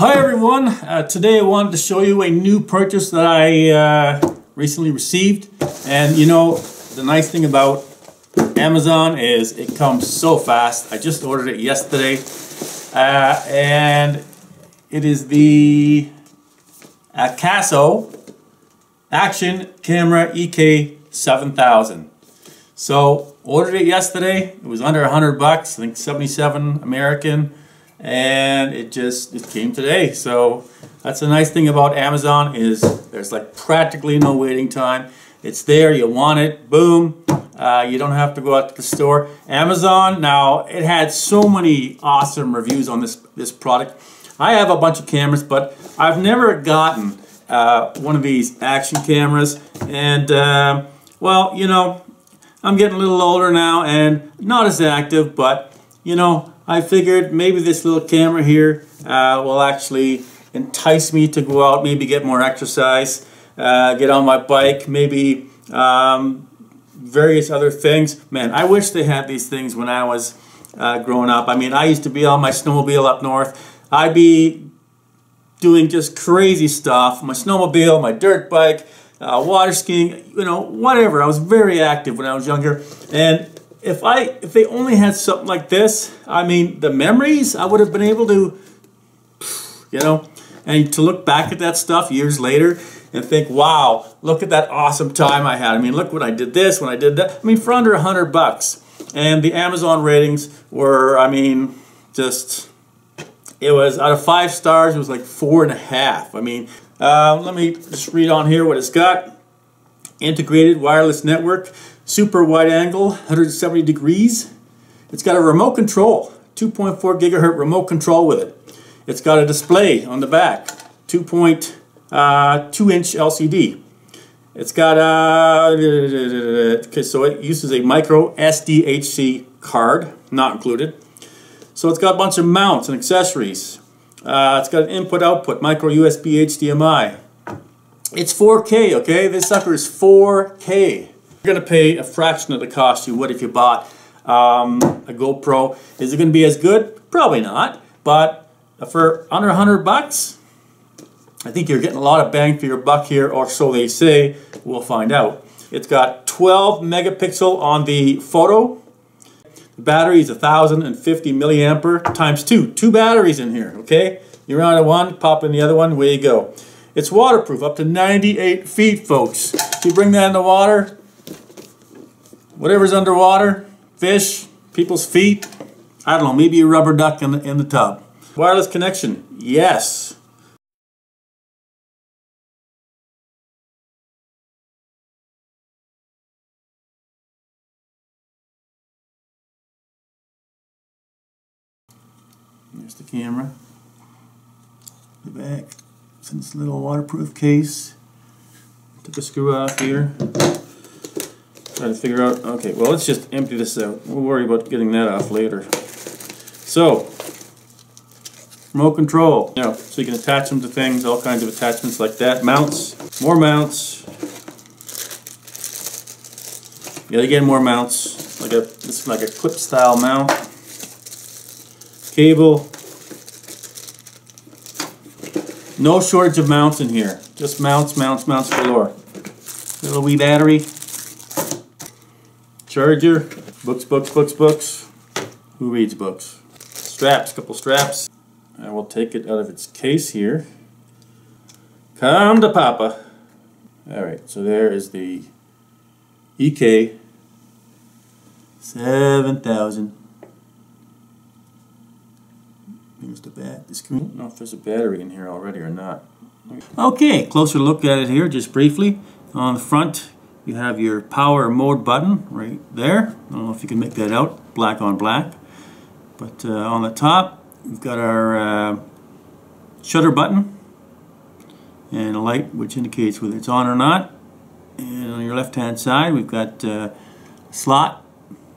Hi everyone, uh, today I wanted to show you a new purchase that I uh, recently received. And you know the nice thing about Amazon is it comes so fast. I just ordered it yesterday. Uh, and it is the Akaso Action Camera EK 7000. So ordered it yesterday, it was under 100 bucks, I think 77 American and it just it came today. So that's the nice thing about Amazon is there's like practically no waiting time. It's there you want it boom uh, you don't have to go out to the store. Amazon now it had so many awesome reviews on this this product. I have a bunch of cameras but I've never gotten uh, one of these action cameras. And uh, well you know I'm getting a little older now and not as active but you know I figured maybe this little camera here uh, will actually entice me to go out, maybe get more exercise, uh, get on my bike, maybe um, various other things. Man, I wish they had these things when I was uh, growing up. I mean, I used to be on my snowmobile up north. I'd be doing just crazy stuff. My snowmobile, my dirt bike, uh, water skiing, you know, whatever. I was very active when I was younger. And if I if they only had something like this, I mean, the memories I would have been able to, you know, and to look back at that stuff years later and think, wow, look at that awesome time I had. I mean, look when I did this, when I did that. I mean, for under a hundred bucks, and the Amazon ratings were, I mean, just it was out of five stars, it was like four and a half. I mean, uh, let me just read on here what it's got. Integrated wireless network super wide angle, 170 degrees. It's got a remote control, 2.4 gigahertz remote control with it. It's got a display on the back, 2.2 uh, inch LCD. It's got a, okay, so it uses a micro SDHC card, not included. So it's got a bunch of mounts and accessories. Uh, it's got an input output, micro USB HDMI. It's 4K, okay? This sucker is 4K. You're going to pay a fraction of the cost you would if you bought um, a GoPro. Is it going to be as good? Probably not. But for under 100 bucks, I think you're getting a lot of bang for your buck here, or so they say. We'll find out. It's got 12 megapixel on the photo. The battery is 1050 milliampere times two. Two batteries in here, okay? You're on one, pop in the other one, away you go. It's waterproof up to 98 feet, folks. If you bring that in the water, whatever's underwater, fish, people's feet, I don't know, maybe a rubber duck in the, in the tub. Wireless connection, yes. There's the camera. The back, it's in this little waterproof case. Took a screw off here. Trying to figure out, okay, well let's just empty this out. We'll worry about getting that off later. So, remote control. Know, so you can attach them to things, all kinds of attachments like that. Mounts, more mounts. Yet again, more mounts. Like a, this is like a clip style mount. Cable. No shortage of mounts in here. Just mounts, mounts, mounts galore. Little wee battery. Charger, books, books, books, books. Who reads books? Straps, couple straps. I will take it out of its case here. Come to Papa. Alright, so there is the EK 7000. Here's the back, the screen. I don't know if there's a battery in here already or not. Okay, closer look at it here just briefly. On the front, you have your power mode button right there. I don't know if you can make that out, black on black. But uh, on the top, we've got our uh, shutter button and a light which indicates whether it's on or not. And on your left hand side, we've got uh, a slot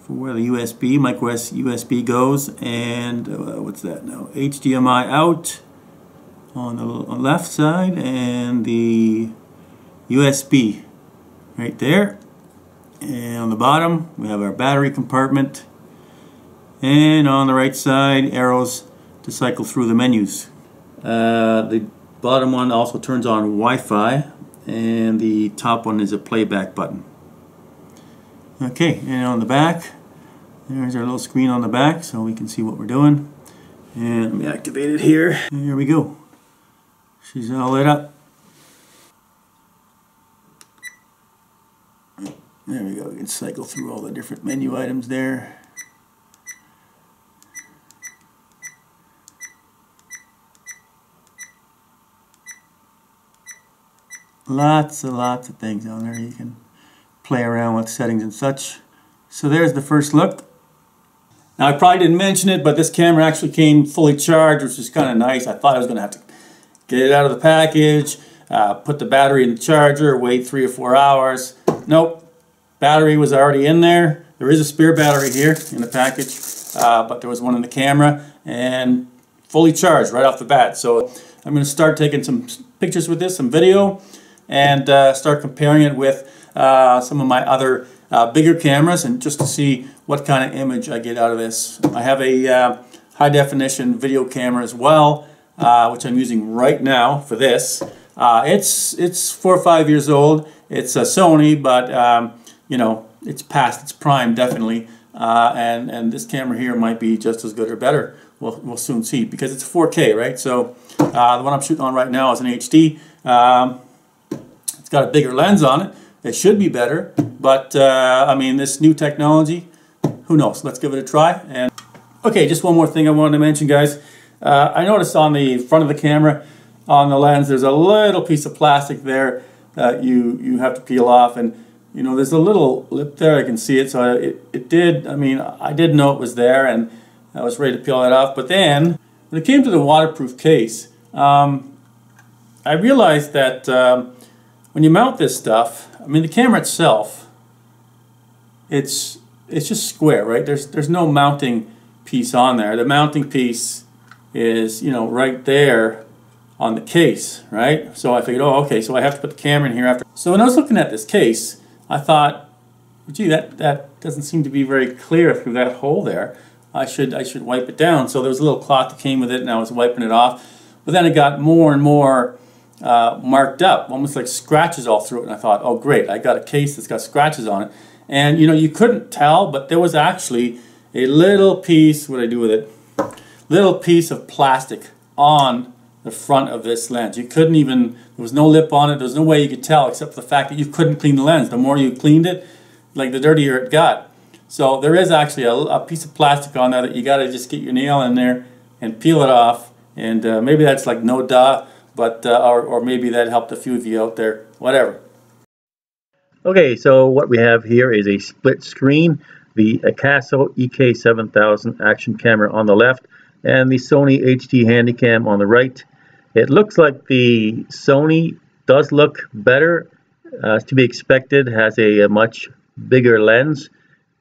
for where the USB, micro USB goes, and uh, what's that now? HDMI out on the left side, and the USB right there. And on the bottom, we have our battery compartment. And on the right side, arrows to cycle through the menus. Uh, the bottom one also turns on Wi-Fi and the top one is a playback button. Okay, and on the back, there's our little screen on the back so we can see what we're doing. And let me activate it here. And here we go. She's all lit up. There we go. We can cycle through all the different menu items there. Lots and lots of things on there. You can play around with settings and such. So there's the first look. Now I probably didn't mention it, but this camera actually came fully charged, which is kind of nice. I thought I was going to have to get it out of the package, uh, put the battery in the charger, wait three or four hours. Nope, battery was already in there. There is a spare battery here in the package, uh, but there was one in the camera and fully charged right off the bat. So I'm going to start taking some pictures with this, some video, and uh, start comparing it with uh, some of my other uh, bigger cameras and just to see what kind of image I get out of this. I have a uh, high definition video camera as well, uh, which I'm using right now for this. It's it's four or five years old. It's a Sony, but um, you know it's past its prime definitely. Uh, and and this camera here might be just as good or better. We'll we'll soon see because it's 4K, right? So uh, the one I'm shooting on right now is an HD. Um, it's got a bigger lens on it. It should be better, but uh, I mean, this new technology, who knows? Let's give it a try. And okay, just one more thing I wanted to mention, guys. Uh, I noticed on the front of the camera, on the lens, there's a little piece of plastic there that you you have to peel off, and you know, there's a little lip there. I can see it, so it it did. I mean, I did know it was there, and I was ready to peel that off. But then, when it came to the waterproof case, um, I realized that. Um, when you mount this stuff, I mean the camera itself, it's it's just square, right? There's there's no mounting piece on there. The mounting piece is you know right there on the case, right? So I figured, oh, okay, so I have to put the camera in here after. So when I was looking at this case, I thought, gee, that that doesn't seem to be very clear through that hole there. I should I should wipe it down. So there was a little cloth that came with it, and I was wiping it off. But then it got more and more uh, marked up, almost like scratches all through it. And I thought, oh great, I got a case that's got scratches on it. And you know, you couldn't tell, but there was actually a little piece, what I do with it, little piece of plastic on the front of this lens. You couldn't even, there was no lip on it, there was no way you could tell except for the fact that you couldn't clean the lens. The more you cleaned it, like the dirtier it got. So there is actually a, a piece of plastic on there that you got to just get your nail in there and peel it off. And uh, maybe that's like no duh but uh, or, or maybe that helped a few of you out there, whatever. Okay, so what we have here is a split screen, the Akaso EK7000 action camera on the left, and the Sony HD Handycam on the right. It looks like the Sony does look better, uh, to be expected, has a, a much bigger lens,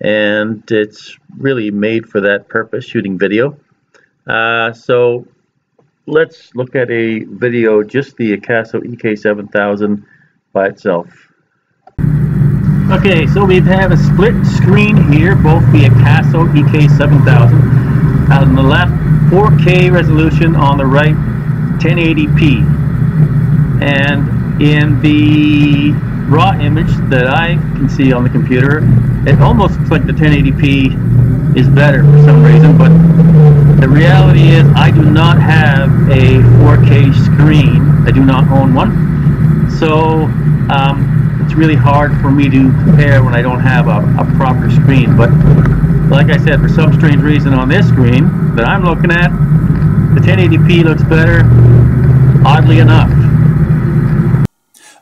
and it's really made for that purpose, shooting video. Uh, so let's look at a video, just the Akaso EK7000 by itself. Okay, so we have a split screen here, both the Akaso EK7000. On the left, 4K resolution, on the right, 1080p. And in the raw image that I can see on the computer, it almost looks like the 1080p is better for some reason, but the reality is I do not have a 4K screen. I do not own one. So um, it's really hard for me to compare when I don't have a, a proper screen. But like I said, for some strange reason on this screen that I'm looking at, the 1080p looks better, oddly enough.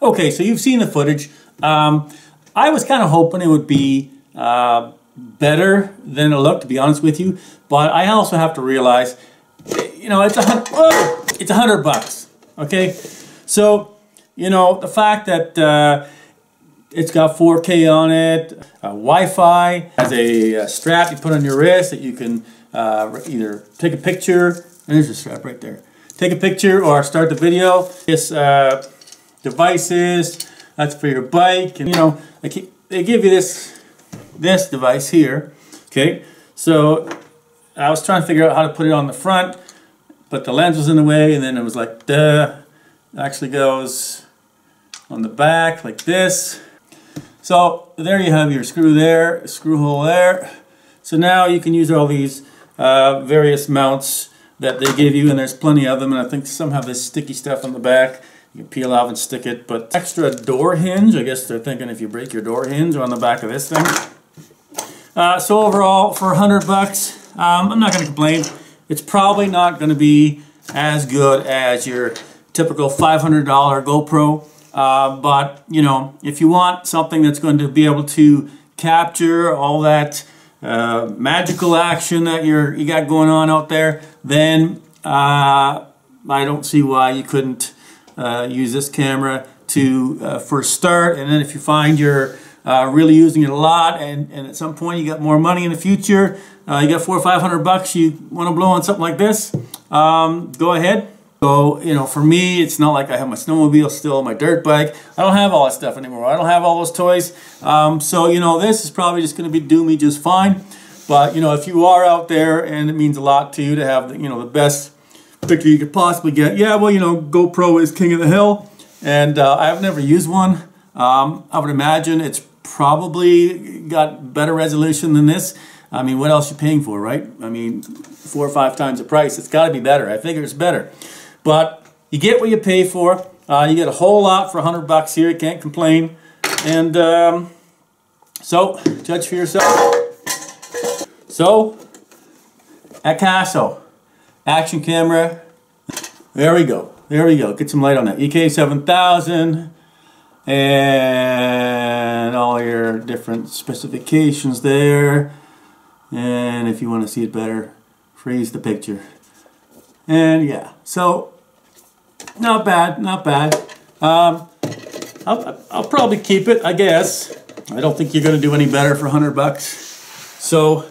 Okay, so you've seen the footage. Um, I was kind of hoping it would be uh, better than it looked, to be honest with you. But I also have to realize, you know, it's a it's a hundred bucks. Okay, so you know the fact that uh, it's got 4K on it, uh, Wi-Fi, has a, a, strap you put on your wrist that you can uh, either take a picture. There's a strap right there. Take a picture or start the video. This uh, devices. That's for your bike, and you know they give you this this device here. Okay, so I was trying to figure out how to put it on the front. but the lens was in the way and then it was like, duh. It Actually goes on the back like this. So there you have your screw there, screw hole there. So now you can use all these uh, various mounts that they give you and there's plenty of them and I think some have this sticky stuff on the back. You can peel off and stick it, but extra door hinge, I guess they're thinking if you break your door hinge on the back of this thing. Uh, so overall, for 100 bucks, um, I'm not going to complain. It's probably not going to be as good as your typical $500 GoPro. Uh, but, you know, if you want something that's going to be able to capture all that uh, magical action that you're, you got going on out there, then uh, I don't see why you couldn't uh, use this camera to uh, first start. And then if you find you're uh, really using it a lot and, and at some point you got more money in the future, you got four or five hundred bucks you want to blow on something like this, um, go ahead. So, you know, for me, it's not like I have my snowmobile still, my dirt bike. I don't have all that stuff anymore. I don't have all those toys. Um, so, you know, this is probably just going to be do me just fine. But, you know, if you are out there and it means a lot to you to have, the, you know, the best picture you could possibly get, yeah, well, you know, GoPro is king of the hill. And uh, I've never used one. Um, I would imagine it's probably got better resolution than this. I mean, what else you paying for, right? I mean, four or five times the price. It's got to be better. I figure it's better. But you get what you pay for. Uh, you get a whole lot for 100 bucks here. You can't complain. And um, so, judge for yourself. So, Akaso, action camera. There we go. There we go. Get some light on that. EK7000 and all your different specifications there. And if you want to see it better, freeze the picture. And yeah, so not bad, not bad. Um, I'll, I'll probably keep it, I guess. I don't think you're going to do any better for 100 bucks. So,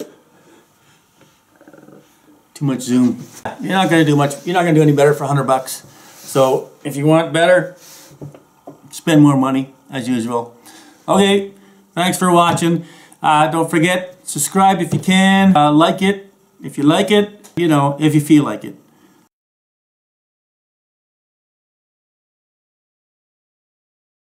too much zoom. You're not going to do much. You're not going to do any better for 100 bucks. So, if you want better, spend more money as usual. Okay, thanks for watching. Uh, don't forget, subscribe if you can. Uh, like it if you like it, you know, if you feel like it.